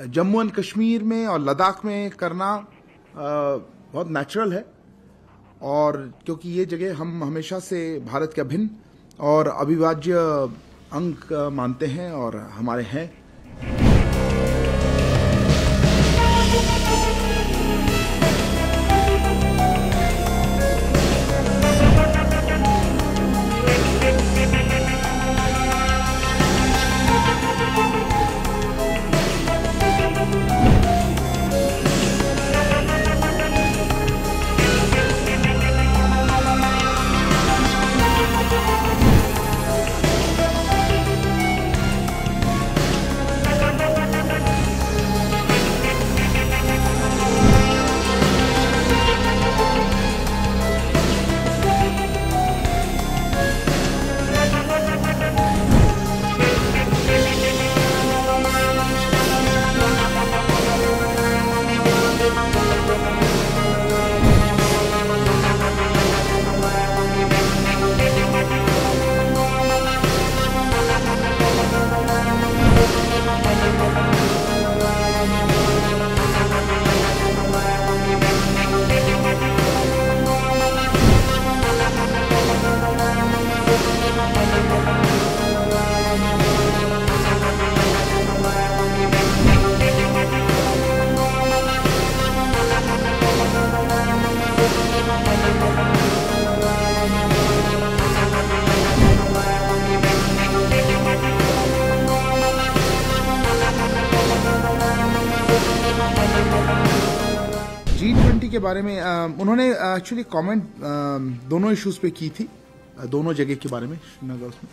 Jammu and Kashmir में और लद्दाख में करना बहुत नेचुरल है। और क्योंकि ये जगह हम हमेशा से भारत के अभिन्न और अविभाज्य अंग मानते हैं और हमारे हैं। के बारे में आ, उन्होंने एक्चुअली कमेंट दोनों इश्यूज़ पे की थी दोनों जगह के बारे में श्रीनगर उसमें।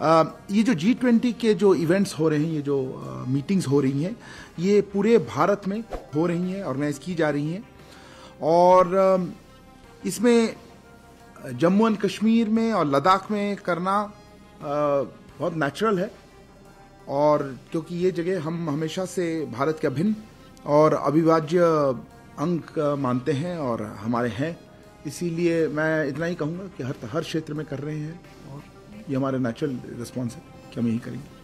आ, ये जो जी ट्वेंटी के जो इवेंट्स हो रहे हैं ये जो मीटिंग्स हो रही हैं ये पूरे भारत में हो रही हैं ऑर्गेनाइज की जा रही हैं। और आ, इसमें जम्मू एंड कश्मीर में और लद्दाख में करना बहुत नेचुरल है। और क्योंकि ये जगह हम हमेशा से भारत के अभिन्न और अविभाज्य अंक मानते हैं और हमारे हैं। इसीलिए मैं इतना ही कहूँगा कि हर हर क्षेत्र में कर रहे हैं और ये हमारे नेचुरल रिस्पॉन्स है कि हम यही करेंगे।